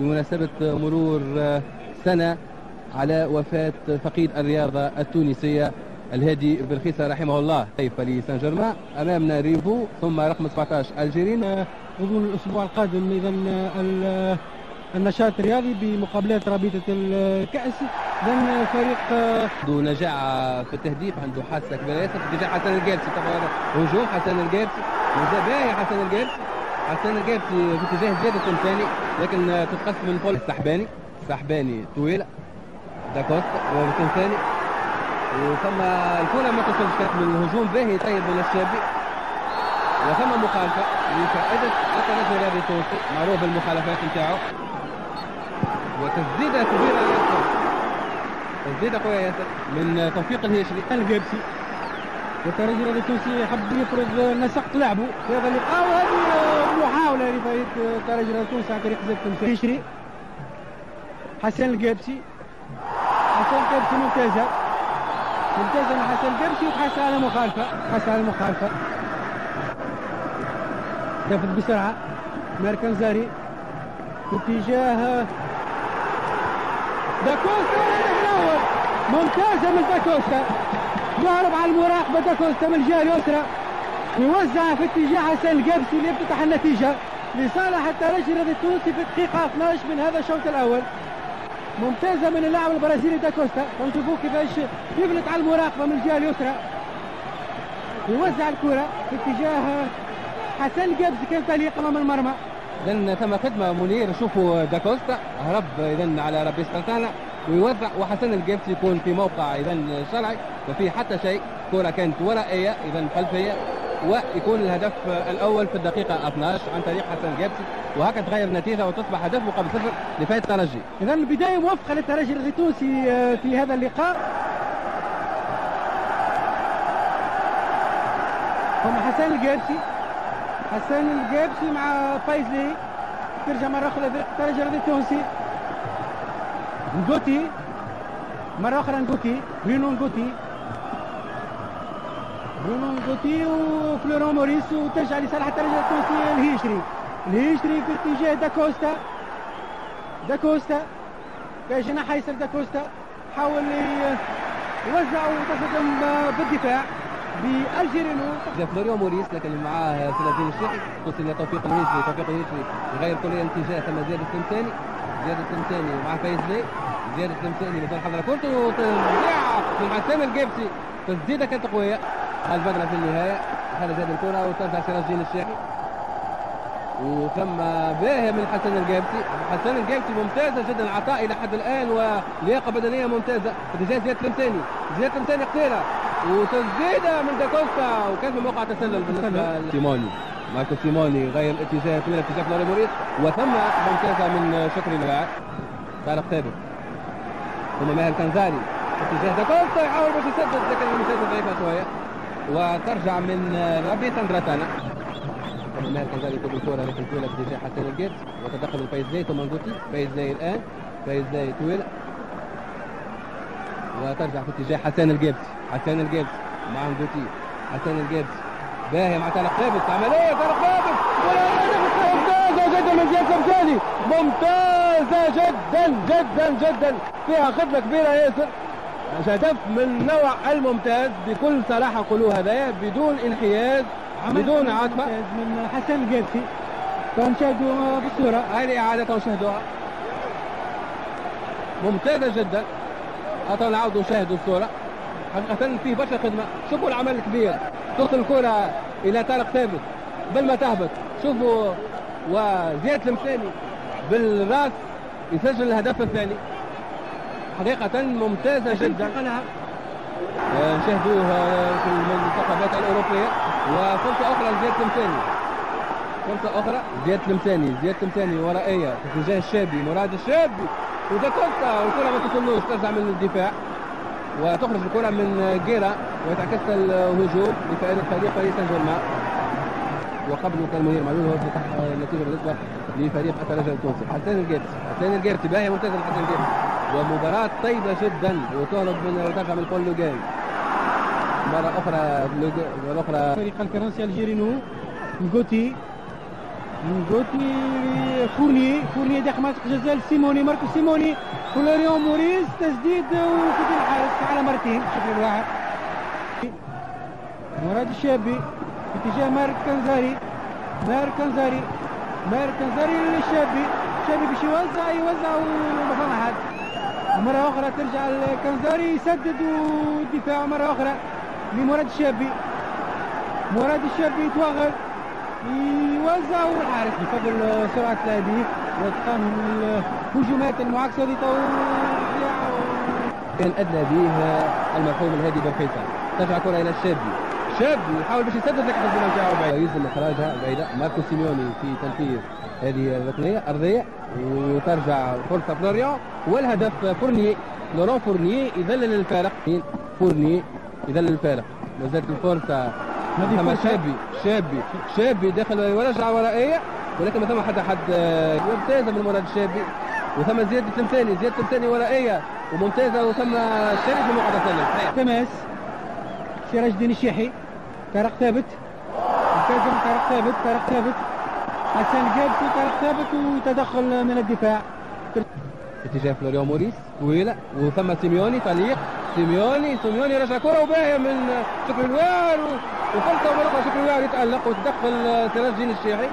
بمناسبة مرور سنة على وفاة فقيد الرياضة التونسية الهادي بالخيسة رحمه الله كيف سان جيرمان أمامنا ريفو ثم رقم 17 الجيرين. غضون الأسبوع القادم إذا النشاط الرياضي بمقابلات رابطة الكأس. لأن فريق عنده نجاعة في التهديف عنده حاسة كبيرة ياسر اتجاه حسن الجابسي طبعا. هجوم حسن الجابسي باهي حسن الجابسي حسن الجابسي في اتجاه زيادة الثاني لكن تتقسم من فوق السحباني السحباني طويلة داكوست ثاني. وثم الكرة ما توصلش كانت من الهجوم باهي طيب من الشابي وثم مخالفة لفائدة الترجي الرياضي التونسي معروف بالمخالفات نتاعو وتسديدة كبيرة ياسر تسديدة قوية ياسر من توفيق الهيشري. الجبسي والترجي الرياضي التونسي يحب يفرض نسق لعبه. في هذا اللقاء وهذه لفائدة الترجي الرياضي التونسي عن طريق زيادة الهيشري حسن الجبسي حسن الجبسي ممتازة ممتازة من حسن الجبسي وتحس على مخالفة. تحس على مخالفة. دفت بسرعة. ماركنزاري في اتجاه داكوستا ممتازة من داكوستا. يهرب على المراقبة داكوستا من الجهة اليسرى. يوزع في اتجاه حسن الجبسي اللي يفتح النتيجة لصالح الترجي الرياضي التونسي في الدقيقة 12 من هذا الشوط الأول. ممتازة من اللاعب البرازيلي داكوستا ونشوفوه كيفاش يفلت على المراقبة من الجهة اليسرى. يوزع الكرة في اتجاه حسن جابس كان طليق امام المرمى. اذا ثم خدمة منير شوفوا داكوستا هرب اذا على رابيساندراتانا ويوزع وحسن الجابس يكون في موقع اذا شرعي. ما حتى شيء كرة كانت ورائية اذا خلفية. ويكون الهدف الأول في الدقيقة 12 عن طريق حسن الجابسي وهكذا تغير النتيجة وتصبح هدف مقابل صفر لفائدة الترجي إذا البداية موفقة للترجي التونسي آه، في هذا اللقاء. هم حسن الجابسي حسان الجابسي مع فايزلي ترجع مرة أخرى للترجي التونسي نجوتي مرة أخرى نجوتي برونو نجوتي برونو نجوتي وفلورون موريس وترجع لصالح الترجي التونسي الهيشري الهيشري في اتجاه داكوستا داكوستا كجناح ايسر داكوستا حاول يوزع وتصدم بالدفاع بالجيرينو فلوريو موريس لكن معاه فلادين الشيخي توصل توفيق الهيجري توفيق الهيجري يغير كل الاتجاه ثم زياد التمثاني زياد التمثاني مع فايز لي زياد التمثاني مثل حضر كنت وتضيع من حسام الجبسي تسديدة كانت قوية. البدرة في النهاية. هذا زاد الكرة وترجع سراج الدين الشيخي. وثم باهي من حسن الجابسي حسن الجابسي ممتازة جدا. عطاء إلى حد الآن ولياقة بدنية ممتازة. اتجاه زياد التمثاني زياد التمثاني قصيرة وتسديده من داكوستا. وكان في موقع تسلل بالنسبة لسيموني ماركو سيموني. غير الاتجاه من اتجاه فلوري موريس وثم ممتازة من شكري اللاعب طارق ثابت ثم ماهر كنزاري اتجاه داكوستا يحاول باش يسدد لكن المسدد ضعيفة شوية. وترجع من ربي ثم ماهر كنزاري يكون الكره لكن طويله في اتجاه حسن الجيت. وتدخل الفايز زي ثم نجوتي فايز زي الآن فايز زي طويله وترجع في اتجاه حسان الجبس حسان الجبس مع نجوتي حسان الجبس باهي مع طارق ثابت. عمليه طارق ثابت؟ ممتازة جدا من زياد سمساني. ممتازة جدا جدا جدا. فيها خدمة كبيرة ياسر هدف من نوع الممتاز بكل صراحة قولوا هذايا بدون انحياز بدون عاطفة. من حسن الجبسي فنشاهدوا بالصورة هذه إعادة نشاهدوها ممتازة جدا. أعطوا نعاودوا نشاهدوا الصورة حقيقة فيه برشا خدمة. شوفوا العمل الكبير. توصل الكرة إلى طارق ثابت. بل ما تهبط. شوفوا وزياد المساني بالراس يسجل الهدف الثاني. حقيقة ممتازة جدا. نشاهدوها في المنتخبات الأوروبية. وفرصة أخرى لزياد المساني فرصة أخرى زياد المساني زياد المساني ورائية في اتجاه الشابي. مراد الشابي. وإذا كنت والكرة ما تصلوش ترجع من الدفاع. وتخرج الكرة من جيرا. ويتعكس الهجوم لفائدة فريق باريس سان جيرمان وقبل كان منير معلول هو النتيجة بالنسبة لفريق الترجي التونسي. حسين الجيرتي. حسين الجيرتي. باهي ممتازة حسين الجيرتي. ومباراة طيبة جدا وتهرب من وترجع من كل جاي مرة أخرى مرة أخرى. فريق الفرنسي الجيرينو نجوتي نجوتي فورني. فورني داخل منطقة جزاء سيموني. ماركو سيموني. فلوريون موريس تسديد وكتب الحارس على مرتين شكل الواحد مراد الشابي. اتجاه مارك كنزاري. مارك كنزاري. مارك كنزاري للشابي. الشابي باش يوزع يوزع وما فما حد مرة أخرى ترجع الكنزاري يسدد والدفاع مرة أخرى لمراد الشابي. مراد الشابي يتوغل يوزع والحارس بفضل سرعة لاعبيه واتقان الهجومات المعاكسة كان أدنى به المرحوم الهادي بن فيصل ترجع كره إلى الشابي. شابي يحاول باش يسدد لكن حظ جاء بعيد يلزم اخراجها بعيدة. ماركو سيميوني في تنفيذ. هذه الركنيه أرضية وترجع فرصة فلوريان والهدف فورني لوران فورني يذلل الفارق فورني يذلل الفارق ما زالت الفرصة. ثم شابي شابي شابي داخل ورجع ورائية ولكن ما ثم حتى حد ممتازه من مراد الشابي وثم زياد التمثاني زياد التمثاني ورائية وممتازه وثم شريف من المقعد الثاني تماس. سراج الدين الشيحي. طارق ثابت. التزم طارق ثابت طارق ثابت. حسن جابسي طارق ثابت وتدخل من الدفاع. اتجاه فلوريو موريس طويله وثم سيميوني تعليق. سيميوني سيميوني رجع كرة وباهية من شكر الوار وفرصه ومرقه شكر الوار يتألق وتدخل سراج الدين الشيحي.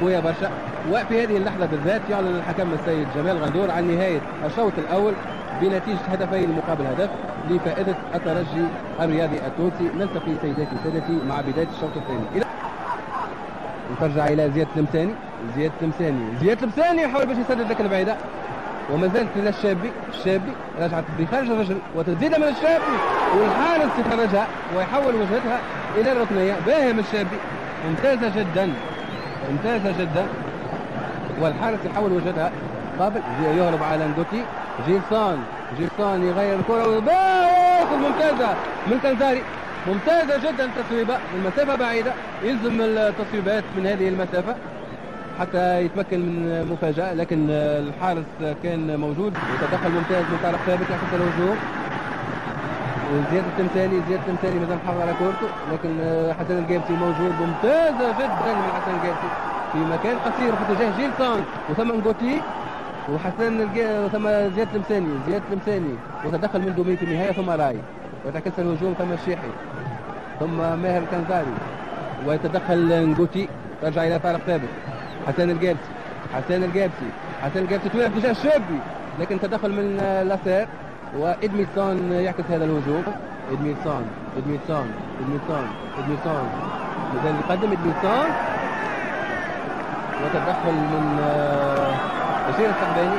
قوية برشا. وفي هذه اللحظة بالذات يعلن الحكم السيد جمال غندور عن نهاية الشوط الأول بنتيجة هدفين مقابل هدف لفائدة الترجي الرياضي التونسي. نلتقي سيداتي سادتي مع بداية الشوط الثاني. إلى نرجع إلى زياد المساني زياد المساني زياد المساني يحاول باش يسدد لكن بعيدة وما زالت إلى الشابي. الشابي رجعت بخارج الرجل وتسديدة من الشابي. والحارس يخرجها ويحول وجهتها إلى الركنية. باهي من الشابي. ممتازة جدا. ممتازة جدا. والحارس يحول وجهها قابل. يهرب على نجوتي جيلسون جيلسون يغير الكرة. وياخذ ممتازة. من كنزاري ممتازة جدا التصويبة المسافة بعيدة. يلزم التصويبات من هذه المسافة حتى يتمكن من مفاجأة لكن الحارس كان موجود. وتدخل ممتاز من طارق ثابت يحصل الهجوم زياد التمثالي زياد التمثالي مازال محافظ على كورته. لكن حسن الجابسي موجود. ممتازة جدا من حسن الجابسي في مكان قصير في اتجاه جيلسون وثم نجوتي وحسن الجي... ثم زياد المساني زياد المساني وتدخل من دومين في النهاية ثم راي. ويتعكس الهجوم ثم الشيحي ثم ماهر كنزاري ويتدخل نجوتي ترجع إلى طارق ثابت. حسن الجابسي حسن الجابسي حسن الجابسي تولى اتجاه الشابي لكن تدخل من لاسير وإدميسون يعكس هذا الهجوم. إدميسون إدميسون إدميسون إدميسون. مازال يقدم إدميسون وتدخل من بشير السحباني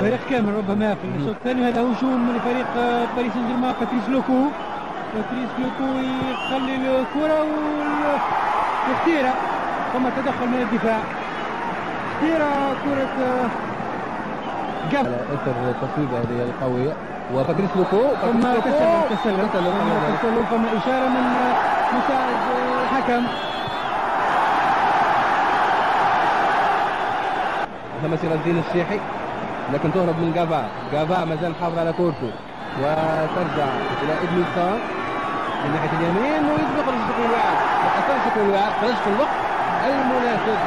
فريق كامل ربما في الشوط الثاني. هذا هجوم من فريق باريس سان جيرمان باتريس لوكو. باتريس لوكو يخلي الكرة والاختيرة ثم تدخل من الدفاع. اختيرة كرة جاب إثر التصويبة هذه القوية. وباتريس لوكو ثم تسلل تسلل. تسلل ثم إشارة من مساعد الحكم ثم سير الدين الشيحي. لكن تهرب من جافا جافا ما زال محافظ على كورته وترجع إلى ادميسون من ناحية اليمين ويسبق الوعد وحصل شكل الوعد خرج في الوقت المناسب.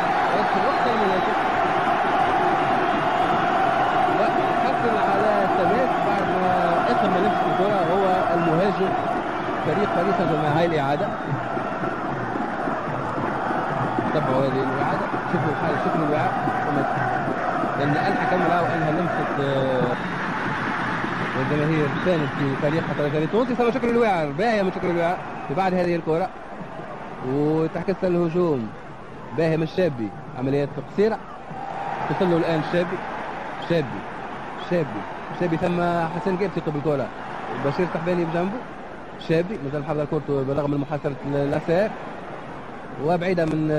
في الوقت المناسب. وحصل على ثبات بعد ما اخر ما لمس الكرة هو المهاجم فريق باريس سان جيرمان هاي الإعادة. تبعوا هذه الإعادة. شوفوا الحال شكل الوعاء لأن الحكم راوا انها لمست والجماهير كانت في فريق الترجي التونسي. صار شكل الوعاء باهيه من شكل الوعاء في بعد هذه الكرة. وتحكس الهجوم. باهي من الشابي عمليات قصيرة. تصل الآن الشابي شابي. شابي. شابي ثم حسن جابسي قبل الكرة؟ بشير السحباني بجنبه. شابي. مازال حافظ الكرة بالرغم من محاصرة الأسير وبعيدة من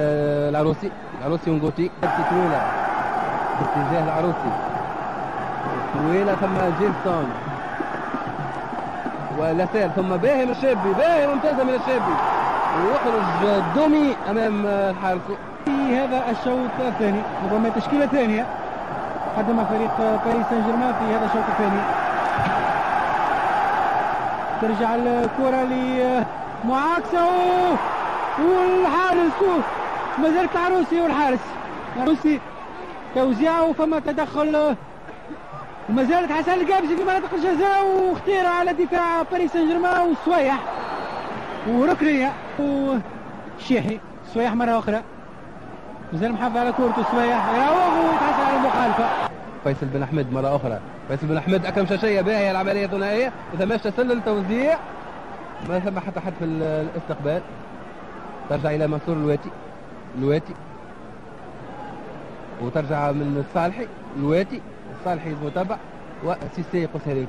العروسي. العروسي ونجوتي طويلة باتجاه العروسي. طويلة ثم جيلسون ولاسير ثم باهي الشابي باهي ممتازة من الشابي ويخرج دومي أمام الحارس. في هذا الشوط الثاني ربما تشكيلة ثانية. قدم فريق باريس سان جيرمان في هذا الشوط الثاني. ترجع الكرة لمعاكسة والحارس ما زالت العروسي والحارس. العروسي توزيعه فما تدخل. وما زالت حسن القابسي في مناطق الجزاء واختيار على دفاع باريس سان جيرمان والصويح وركنية. وشيحي. صويح مرة أخرى. مازال محافظ على كورته صويح. يراوغ وتحصل على المخالفه فيصل بن أحمد مرة أخرى. فيصل بن أحمد أكرم شاشية باهيه العملية ثنائيه إذا ماش تسلل توزيع ما ثم حتى حد في الاستقبال. ترجع إلى منصور الواتي الواتي وترجع من الصالحي الواتي الصالحي المتابع وسيسي قصيري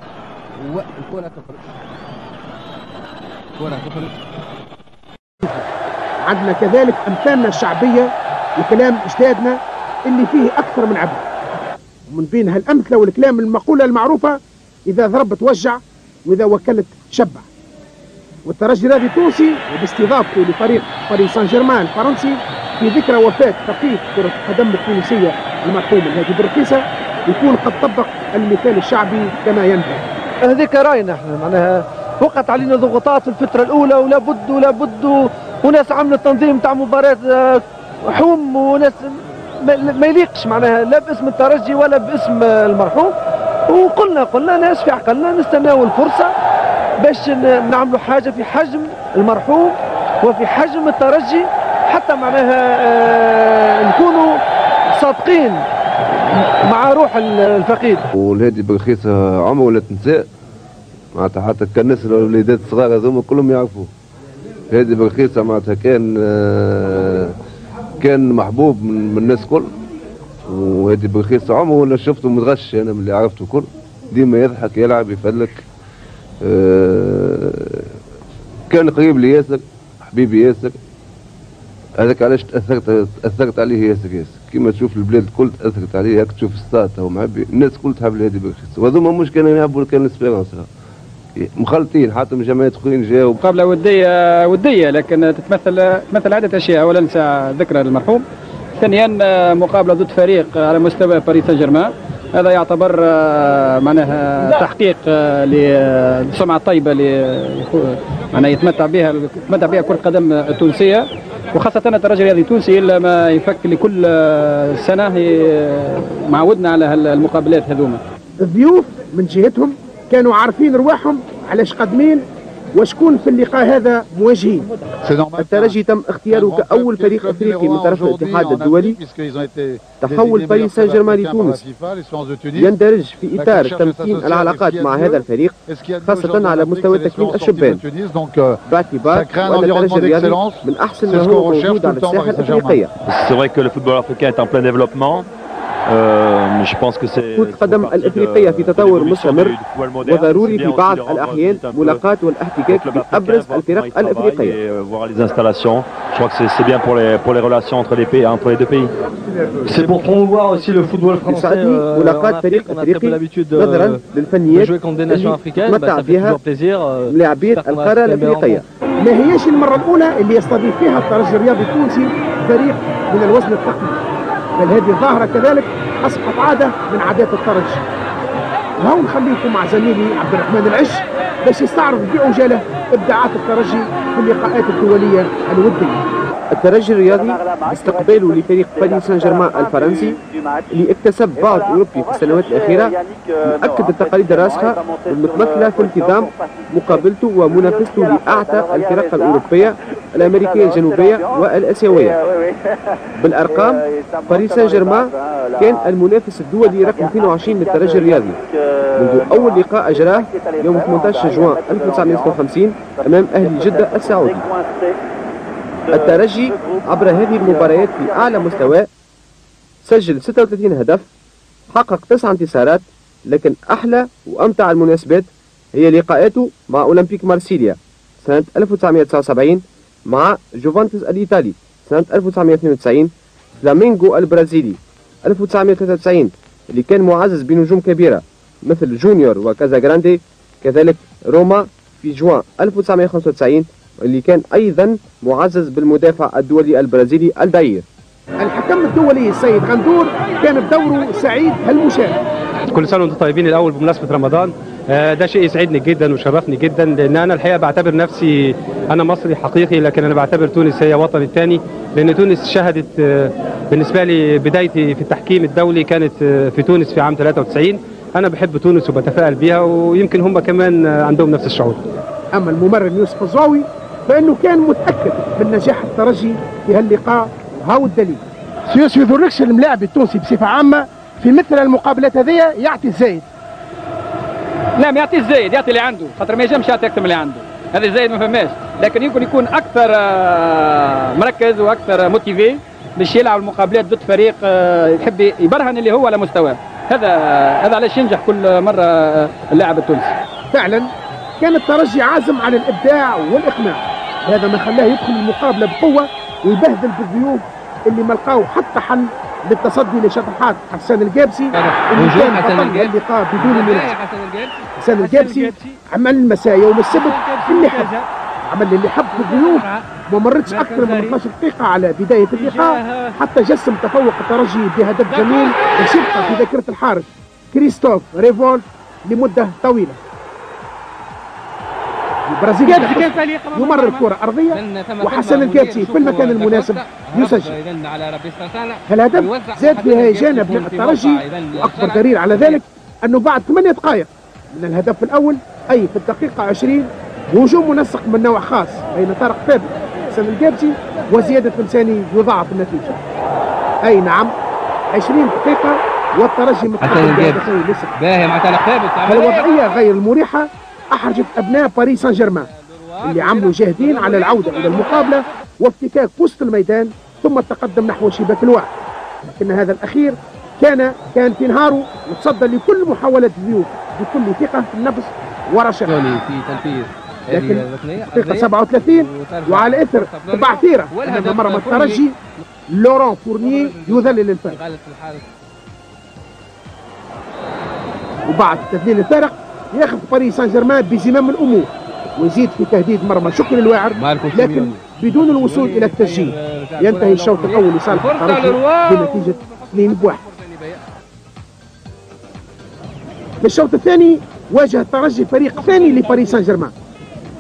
والكرة تخرج. الكرة تخرج. عندنا كذلك أمثالنا الشعبية وكلام اجدادنا اللي فيه أكثر من عبد ومن بين هالأمثلة والكلام المقولة المعروفة إذا ضربت وجع وإذا وكلت شبع. والترجي الرياضي التونسي وباستضافته لفريق باريس سان جيرمان الفرنسي في ذكرى وفاة فقيه كرة القدم التونسية المرحوم الهادي بركيسة يكون قد طبق المثال الشعبي كما ينبغي. هذيك رأينا إحنا معناها وقعت علينا ضغوطات في الفترة الأولى ولا بد ولا بد وناس عملت تنظيم تاع مباراة آه، حوم وناس ما يليقش معناها لا باسم الترجي ولا باسم المرحوم وقلنا قلنا ناس في عقلنا نستناو الفرصة باش نعملوا حاجة في حجم المرحوم وفي حجم الترجي حتى معناها آه، نكونوا صادقين مع روح الفقيد والهادي برخيصة عمره ولا تنسى معناتها حتى الناس الوليدات الصغار هذوما كلهم يعرفوه هادي برخيصة معناتها كان آه، كان محبوب من الناس الكل وهادي برخيصة عمره ولا شفته متغش أنا من اللي عرفته كل. ديما يضحك يلعب يفلك. آه، كان قريب لي ياسر حبيبي ياسر. هذاك علاش تاثرت اثرت عليه ياسر ياسر. كيما تشوف البلاد الكل تأثرت عليه هاك تشوف الستات هو معبي الناس الكل تحب الهادي برخيص وهذوما مش كانوا يحبوا كان الـ Espérance مخلطين حتى من جماعات أخرين جاوا مقابله وديه ودية لكن تتمثل تمثل عده أشياء. اولا ذكرى للمرحوم ثانيا مقابلة ضد فريق على مستوى باريس سان جيرمان هذا يعتبر معناها تحقيق للسمعه الطيبه معناها يتمتع بها يتمتع بها كرة القدم التونسيه وخاصة الترجي الرياضي التونسي إلا ما يفك لكل سنة معودنا على المقابلات هذوما. الضيوف من جهتهم كانوا عارفين رواحهم علاش قادمين وشكون في اللقاء هذا مواجهين الترجي تم اختياره كأول فريق أفريقي من طرف الاتحاد الدولي. تحول باريس سان جيرمان لتونس. يندرج في إطار تمكين العلاقات مع هذا الفريق خاصة على مستوى تكوين الشبان باعتبار أن الترجي الرياضي من أحسن ما هو موجود على الساحة الأفريقية. C'est vrai que le football africain est en plein développement. كرة القدم الافريقيه في تطور مستمر وضروري في بعض الاحيان ملاقاة والاحتكاك بابرز الفرق الافريقيه. Je crois que c'est bien pour les, pour les relations entre les, pays, entre les deux pays. C'est pour promouvoir aussi le football français. Euh, ملاقاة فريق افريقي نظرا للفنيات اللي تمتع بها لاعبية القارة الافريقية. ما هيش المرة الأولى اللي يستضيف فيها الترجي الرياضي التونسي فريق من الوزن الثقيل. بل هذه الظاهرة كذلك أصبحت عادة من عادات الترجي هاو نخليكم مع زميلي عبد الرحمن العش باش يستعرض بعجالة إبداعات الترجي في اللقاءات الدولية الودية. الترجي الرياضي استقباله لفريق باريس سان جيرمان الفرنسي اللي اكتسب بعض أوروبي في السنوات الأخيرة. مؤكد التقاليد الراسخة والمتمثله في التزام مقابلته ومنافسته لاعتى الفرق الأوروبية الأمريكية الجنوبية والآسيوية. بالأرقام باريس سان جيرمان كان المنافس الدولي رقم 22 للترجي الرياضي. منذ أول لقاء أجراه يوم 18 جوان 1956 أمام أهلي جدة السعودي. الترجي عبر هذه المباريات في أعلى مستوى سجل 36 هدف حقق 9 انتصارات لكن أحلى وأمتع المناسبات هي لقاءاته مع أولمبيك مارسيليا سنة 1979 مع جوفانتوس الإيطالي سنة 1992 فلامينغو البرازيلي 1993 اللي كان معزز بنجوم كبيرة مثل جونيور وكازاغراندي كذلك روما في جوان 1995 اللي كان أيضا معزز بالمدافع الدولي البرازيلي البعير. الحكم الدولي السيد غندور كان بدوره سعيد هالمشارك كل سنة وأنتم طيبين الأول بمناسبة رمضان. ده شيء يسعدني جدا وشرفني جدا لأن أنا الحقيقة بعتبر نفسي أنا مصري حقيقي لكن أنا بعتبر تونس هي وطني الثاني لأن تونس شهدت بالنسبة لي بدايتي في التحكيم الدولي كانت في تونس في عام 93 أنا بحب تونس وبتفائل بها ويمكن هم كمان عندهم نفس الشعور. أما الممرن يوسف الزواوي فانه كان متأكد من نجاح الترجي في هاللقاء. وهاو الدليل. سيوس يضركش الملاعب التونسي بصفه عامه في مثل المقابلات هذه يعطي الزايد لا ما يعطي الزايد يعطي اللي عنده. خاطر ما ينجمش يعطي أكثر من اللي عنده. هذا الزايد ما فماش. لكن يمكن يكون أكثر مركز وأكثر motivé باش يلعب المقابلات ضد فريق يحب يبرهن اللي هو على مستواه. هذا هذا علاش ينجح كل مرة اللاعب التونسي. فعلا كان الترجي عازم على الإبداع والإقناع. هذا ما خلاه يدخل المقابلة بقوة ويبهدل بالضيوف اللي ما لقاو حتى حل للتصدي لشطحات حسان الجابسي اللي كان بطل اللقاء بدون منافسه حسان الجابسي عمل المساء يوم السبت اللي حب عمل اللي حب الضيوف ما مرتش أكثر من 12 دقيقة على بداية اللقاء. حتى جسم تفوق الترجي بهدف جميل. وشبقة في ذاكرة الحارس كريستوف ريفول لمدة طويلة. البرازيل يمرر الكرة أرضية وحسن الكابسي في المكان المناسب يسجل الهدف زاد في هيجان ابناء الترجي وأكبر دليل على ذلك أنه بعد 8 دقائق من الهدف الأول أي في الدقيقة 20 هجوم منسق من نوع خاص بين طارق ثابت حسن الكابسي وزيادة فلساني يضاعف النتيجة. أي نعم 20 دقيقة والترجي متقدم باهي مع طارق ثابت الوضعية غير المريحة. أحرجت أبناء باريس سان جيرمان اللي عملوا جاهدين على العودة إلى المقابلة وافتكاك وسط الميدان ثم التقدم نحو شباك الواحد لكن هذا الأخير كان كان في نهاره وتصدى لكل محاولات الضيوف بكل ثقة في النفس ورشاقه في تنفيذ. لكن دقيقة 37 وعلى إثر بعثيره امام مرمى الترجي لوران فورني يذلل الفرق وبعد تذليل الفارق ياخذ باريس سان جيرمان بزمام الأمور ويزيد في تهديد مرمى. شكر الواعر لكن بدون الوصول إلى التسجيل ينتهي الشوط الأول لصالح الترجي بنتيجة 2 بواحد. في الشوط الثاني واجه الترجي فريق ثاني لباريس سان جيرمان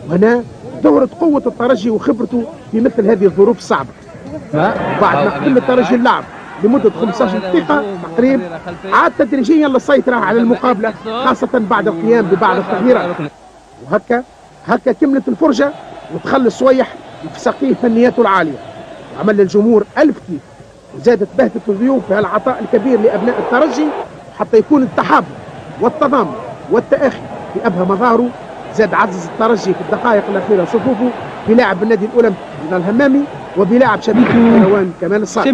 وهنا ظهرت قوة الترجي وخبرته في مثل هذه الظروف الصعبة. بعد ما قتل الترجي اللعب لمدة 15 دقيقة تقريبا عاد تدريجيا للسيطرة على المقابلة خاصة بعد القيام ببعض التغييرات وهكا هكا كملت الفرجة وتخلي الصويح في فنياته العالية عمل للجمهور ألف كيف وزادت بهجة الضيوف في العطاء الكبير لأبناء الترجي حتى يكون التحابب والتضامن والتآخي في أبهى مظاهره زاد عزز الترجي في الدقائق الأخيرة صفوفه بلاعب النادي الأولمبي من الهمامي وبلاعب شبيب الكروان كمال الصالح